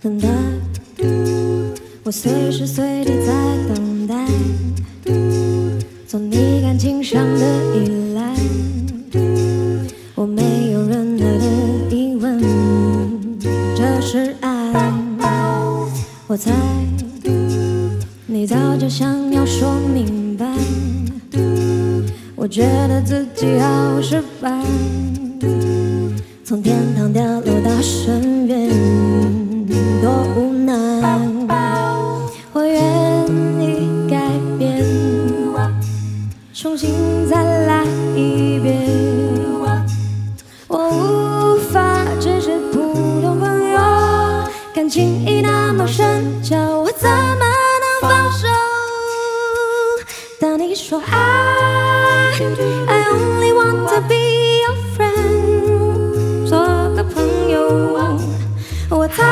等待，我随时随地在等待，做你感情上的依赖。你早就想要说明白。我觉得自己好失败，从天堂掉落到深渊，说爱，I only want to be your friend，做个朋友，我猜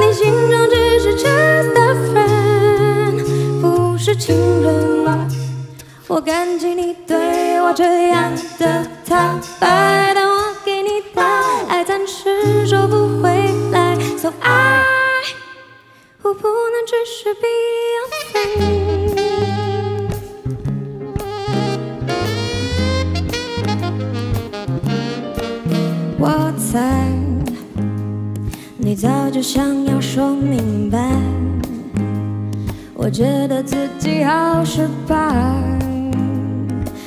你心中只是 just a friend，不是情人。我感激你对我这样的坦白，但我给你的爱暂时收不回来。So I，我不能只是 be your friend。在你早就想要说明白。我觉得自己好失败，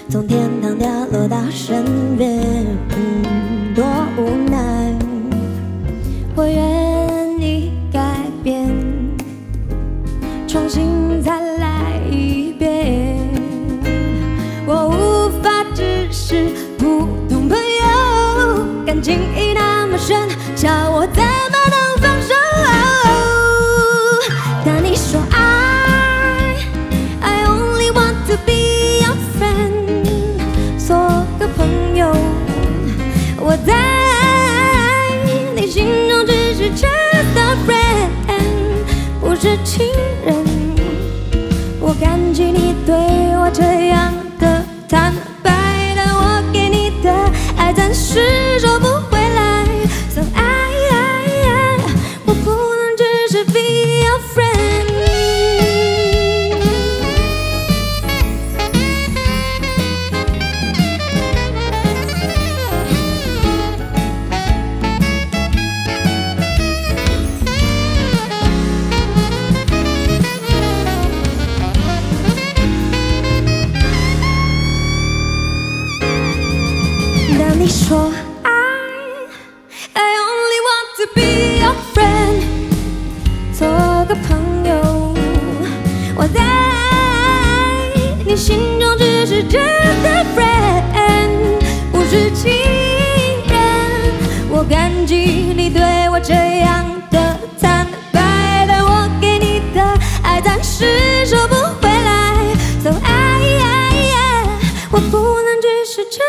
从天堂掉落到深渊，知情人。我感激你对你说爱，I only want to be your friend，做个朋友。我在你心中只是真的 friend，不是情人。我感激你对我这样的坦白，但我给你的爱暂时收不回来。So I，我不能只是真。